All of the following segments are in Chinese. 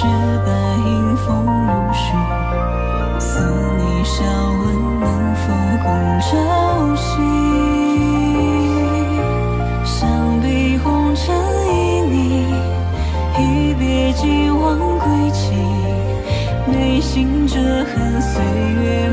雪白迎风如絮，似你笑问能否共朝夕。想必红尘依你，一别尽忘归期，内心折痕岁月。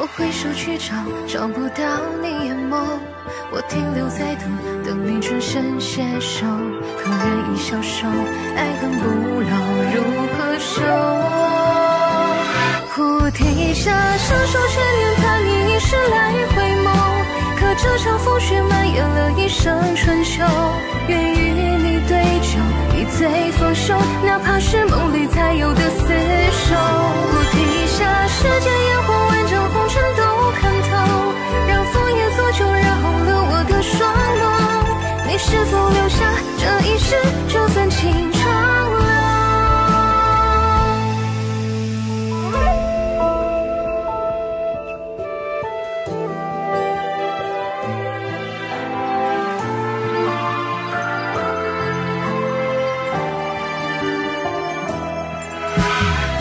我挥手去找，找不到你眼眸。我停留在等，等你转身携手。可人已消瘦，爱恨不老，如何收？菩提下，相守千年，盼你一世来回眸。可这场风雪蔓延了一生春秋，愿与你对酒，一醉方休。哪怕是梦里才有的厮守。菩提下，世间烟火万丈。看透，让枫叶作酒，染红了我的双眸。你是否留下这一世这份情长？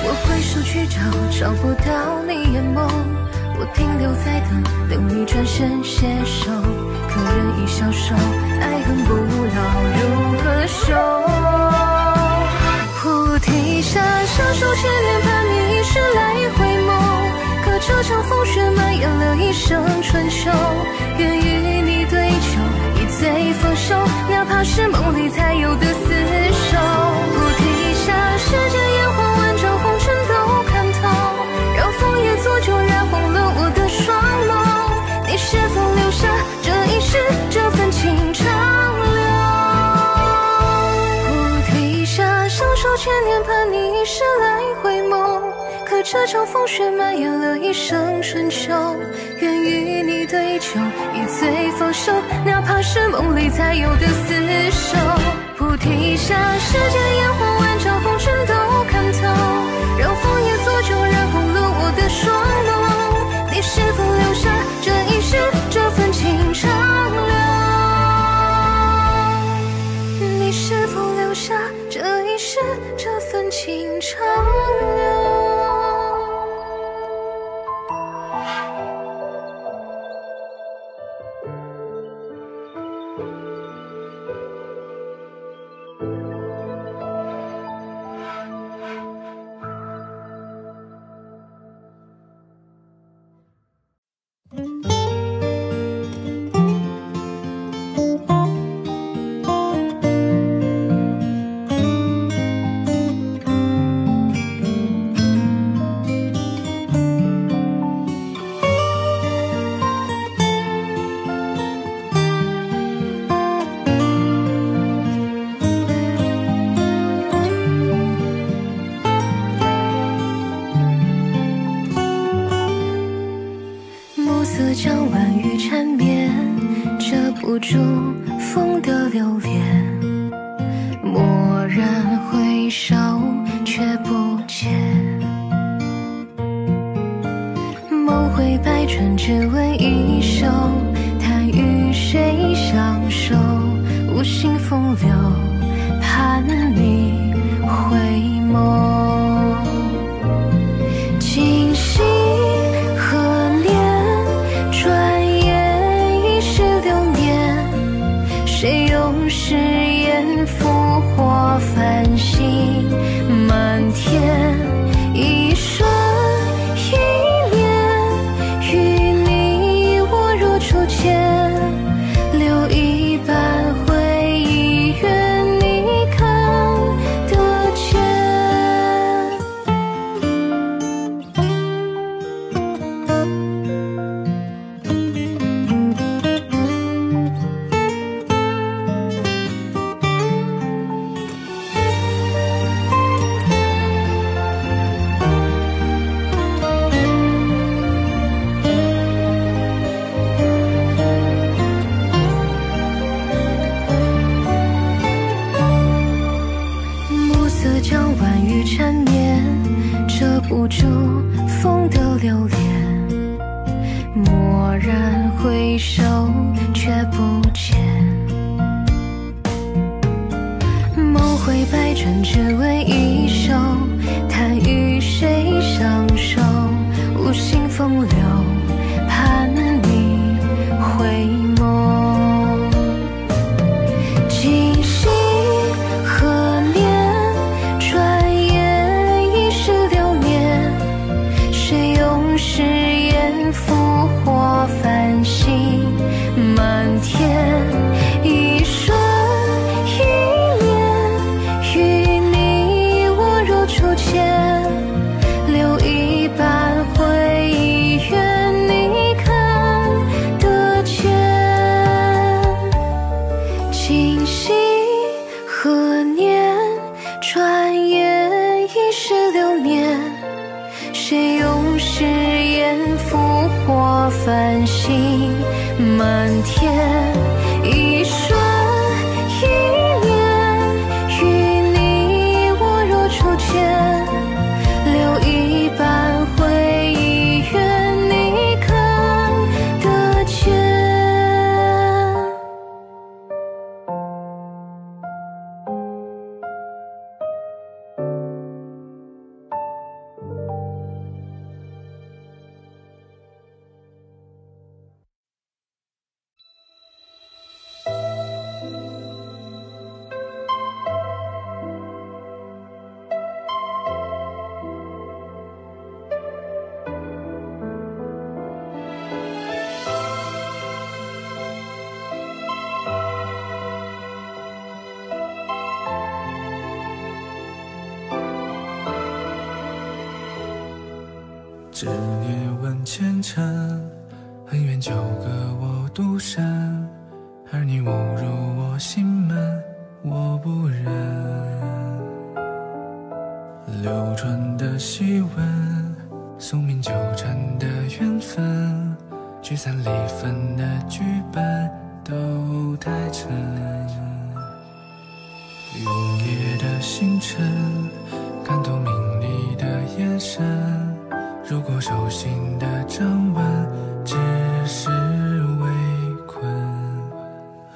我挥手去找，找不到你眼眸。停留在等，等你转身携手。可人已消瘦。爱恨不老，如何收？菩提下，相守千年，盼你一世来回眸。可这场风雪蔓延了一生春秋，愿与你对酒，一醉方休。哪怕是梦里才有的厮守。千年盼你一世来回眸，可这场风雪蔓延了一生春秋。愿与你对酒，一醉方休。哪怕是梦里才有的厮守。菩提下，世间烟火这份情长。春只为一首，叹与谁相守，无心风流。繁星满天？执念问前尘，恩怨纠葛我独身，而你误入我心门，我不忍。流转的檄文，宿命纠缠的缘分，聚散离分的剧本都太真。永夜的星辰，看透明丽的眼神。如果手心的掌纹只是围困，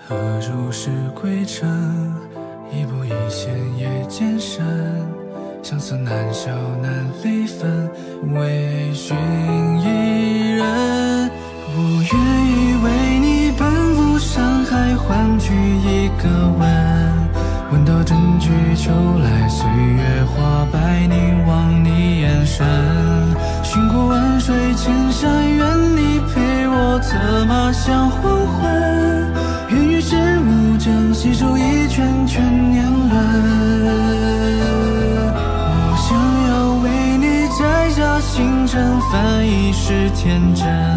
何如是归程？一步一线也艰深，相思难消难离分，为寻一人。我愿意为你奔赴山海，换取一个吻。闻到真句秋来，岁月花白，凝望你眼神。策马向黄昏。愿与世无争，细数一圈圈年轮。我想要为你摘下星辰，翻一世天真。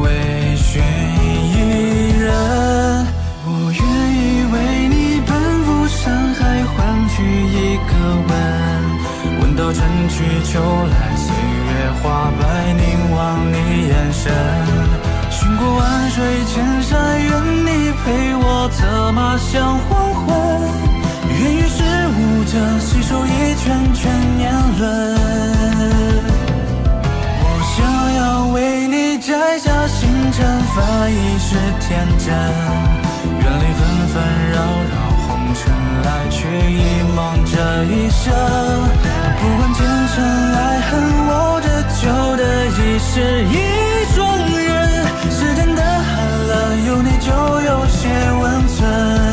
为寻一人。我愿意为你奔赴山海，换取一个吻。闻到春去秋来，岁月花白，凝望你眼神。寻过万水千山，愿你陪我策马向黄昏。愿与世无争，携手一圈圈年轮。想要为你摘下星辰，翻一世天真。愿泪纷纷扰扰，红尘来去一梦这一生。不管前尘爱恨，我这旧的一世一双人。世间的寒冷，有你就有些温存。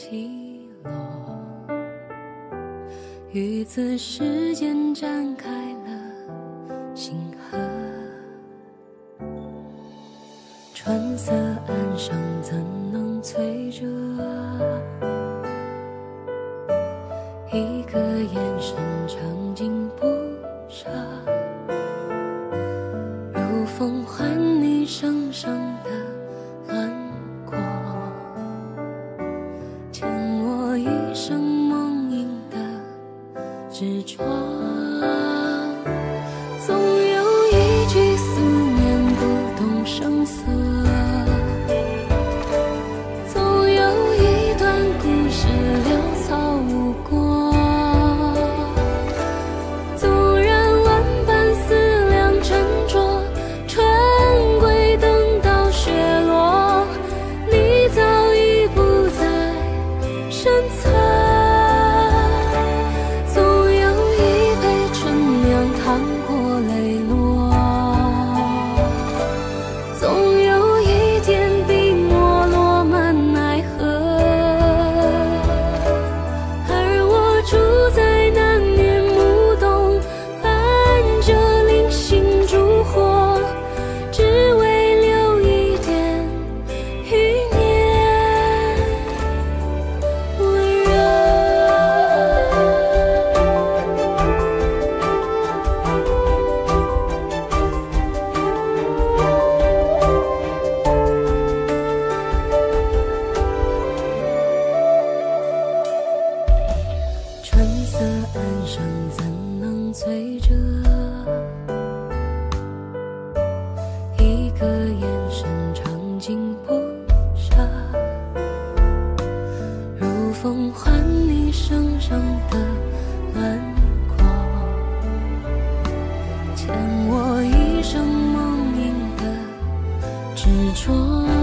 起落，与此时间展开了星河，穿色岸上怎能摧折？执着。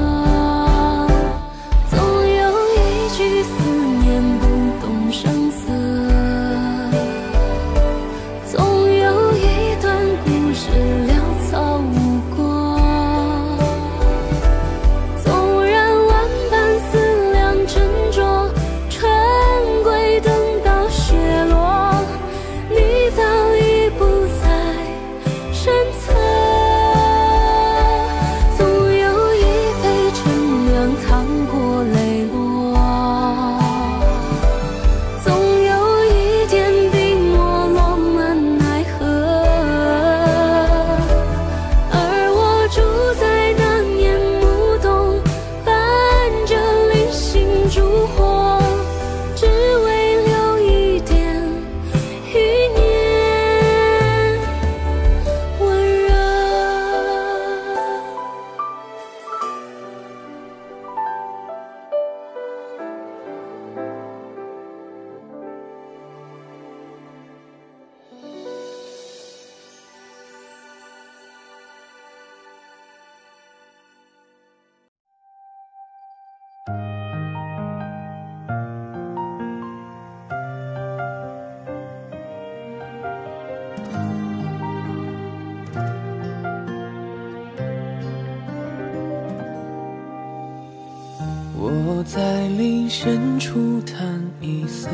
在林深处，叹一丝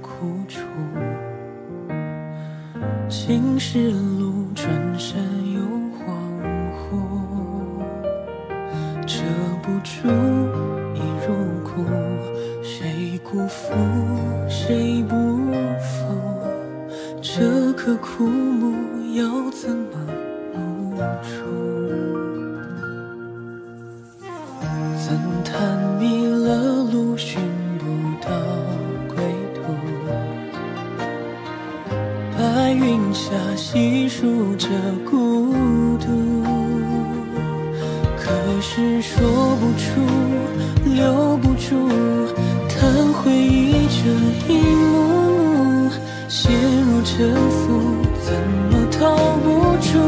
苦楚，青石。云下细数着孤独，可是说不出，留不住，叹回忆这一幕幕，陷入沉浮，怎么逃不出？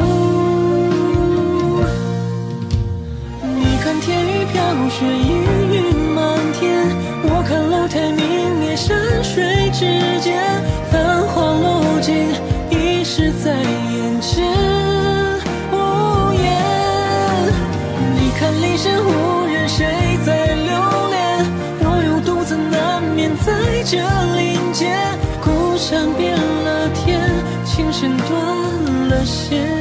你看天雨飘雪，阴云满天，我看楼台明灭，山水之间，繁华落尽。只在眼前无言。你看离深无人，谁在留恋？我又独自难眠在这林间。孤山变了天，琴弦断了弦。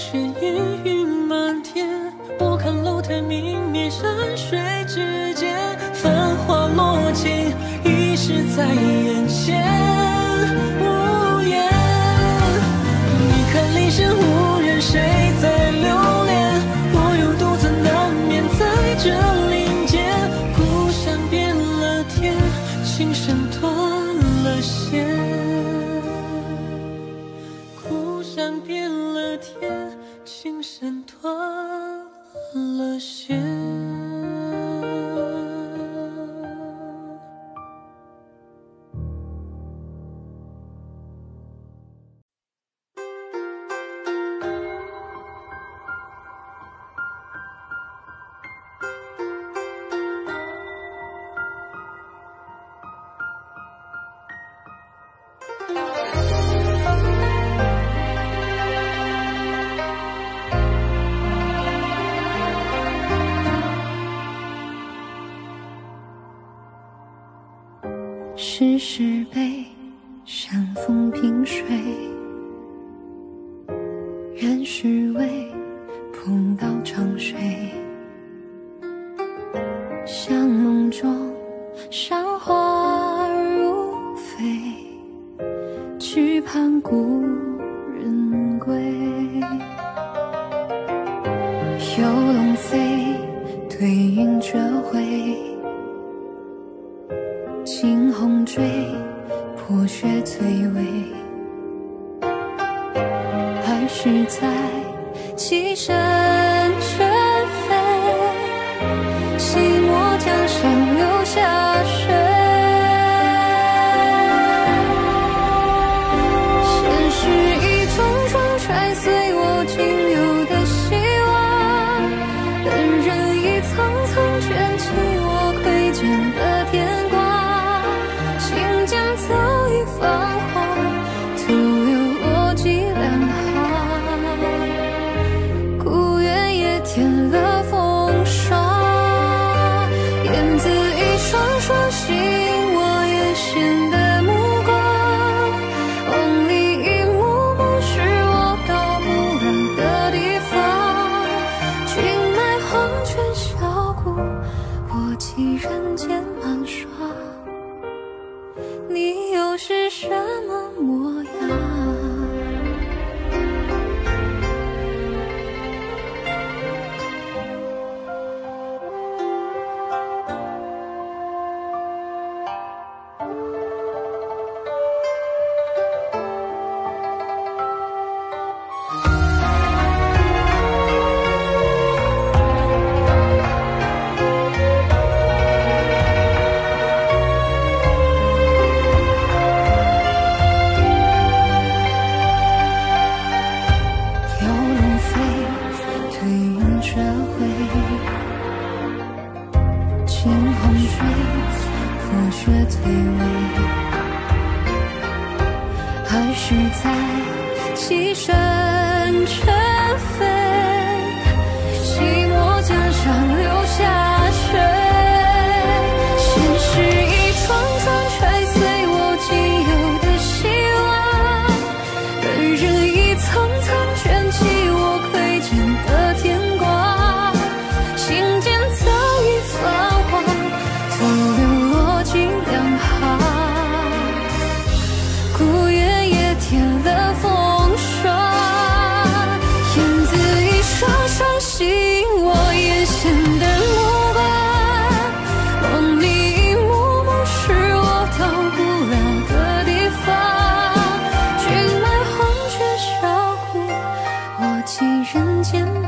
雪氤氲满天，不看楼台明灭，山水之间繁华落尽，遗失在眼前。世事悲，山风平水；人世为，碰到长水。像梦中山花如飞，只盼孤。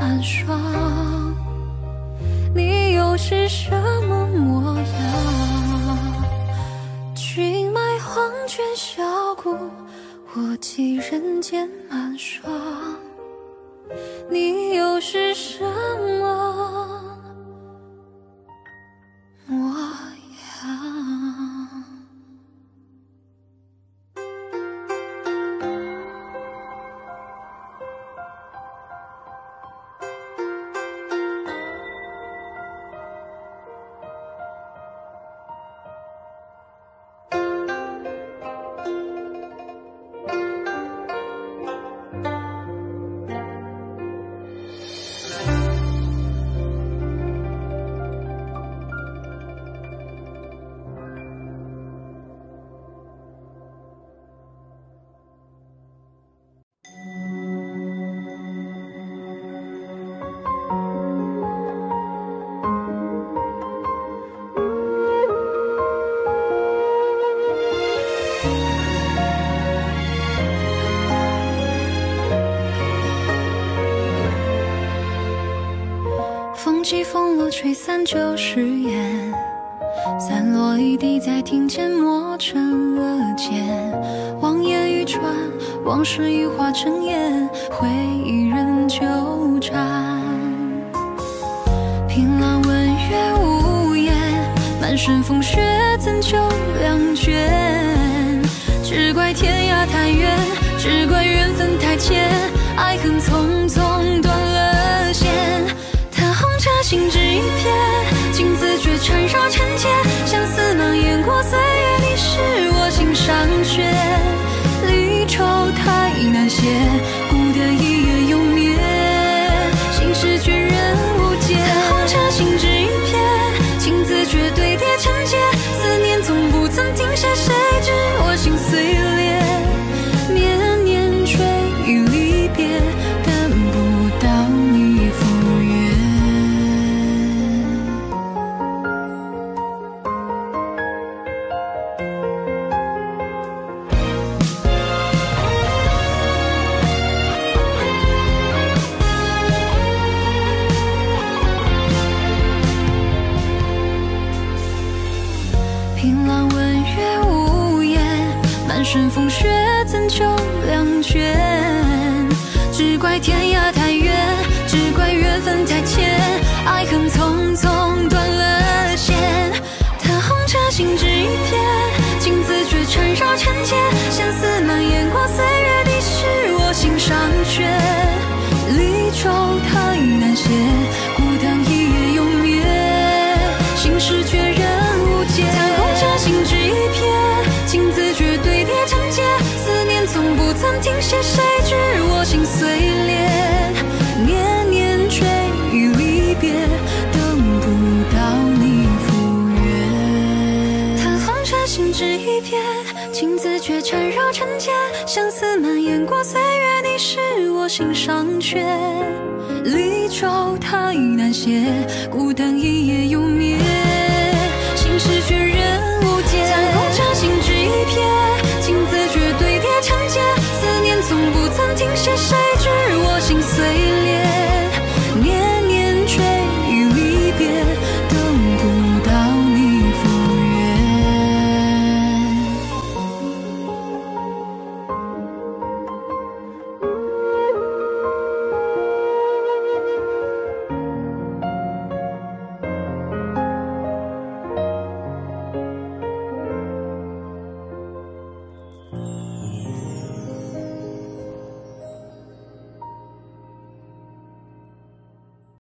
人间满霜，你又是什么模样？君埋黄泉小谷，我寄人间满霜。你又是什么模样？吹散旧誓言，散落一地，在听见磨成了茧。望眼欲穿，往事已化成烟，回忆仍纠缠。凭栏问月无言，满身风雪怎求两全？只怪天涯太远，只怪缘分太浅，爱恨匆匆红茶行至一瞥，镜子却缠绕成结，相思蔓延过岁月，你是我心上雪。离愁太难写，孤单一夜永灭，心事却人无解。红茶行至一瞥，镜子却堆叠成结，思念从不曾停歇，心碎裂，年年追忆离别，等不到你赴约。叹红尘心只一瞥，情字却缠绕成结，相思蔓延过岁月，你是我心上缺。离愁太难写，孤单一夜又灭，心事却人无解。叹红茶行至一瞥，从不曾停歇，谁知我心碎裂。